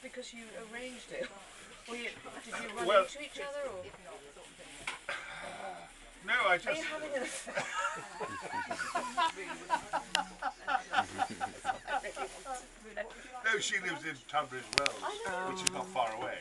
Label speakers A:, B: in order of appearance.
A: just because you arranged it? Or you, did you run
B: Well-
A: into each other? Or
B: No, I just.
A: are you having an affair?
B: No, she lives in Tunbridge Wells, which is not far away.